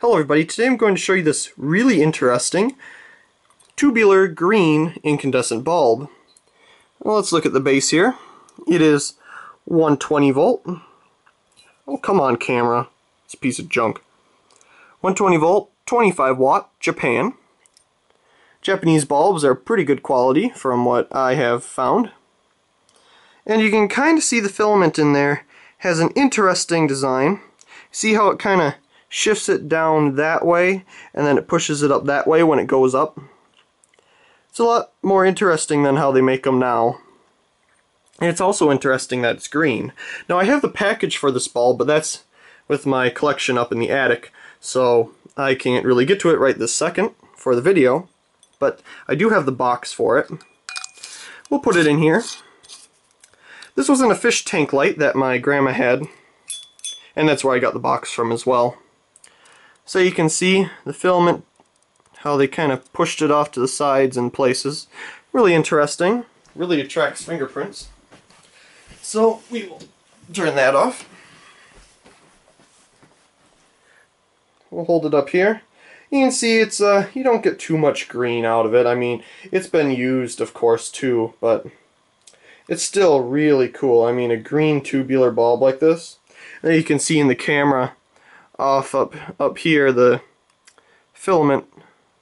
Hello everybody, today I'm going to show you this really interesting tubular green incandescent bulb. Well, let's look at the base here. It is 120 volt. Oh come on camera, it's a piece of junk. 120 volt, 25 watt, Japan. Japanese bulbs are pretty good quality from what I have found. And you can kind of see the filament in there has an interesting design. See how it kind of shifts it down that way and then it pushes it up that way when it goes up. It's a lot more interesting than how they make them now. And it's also interesting that it's green. Now I have the package for this ball, but that's with my collection up in the attic, so I can't really get to it right this second for the video. But I do have the box for it. We'll put it in here. This was in a fish tank light that my grandma had, and that's where I got the box from as well. So you can see the filament, how they kind of pushed it off to the sides and places. Really interesting. Really attracts fingerprints. So we will turn that off. We'll hold it up here. You can see it's uh you don't get too much green out of it. I mean, it's been used of course too, but it's still really cool. I mean, a green tubular bulb like this. And you can see in the camera off up up here the filament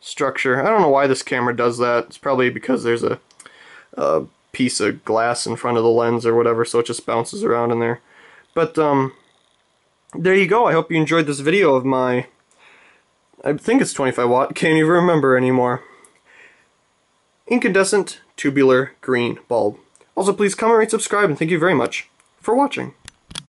structure. I don't know why this camera does that. It's probably because there's a, a piece of glass in front of the lens or whatever, so it just bounces around in there. But um, there you go. I hope you enjoyed this video of my, I think it's 25 watt, can't even remember anymore, incandescent tubular green bulb. Also, please comment, rate, subscribe, and thank you very much for watching.